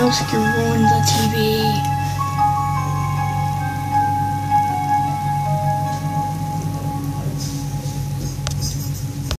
else can ruin the TV.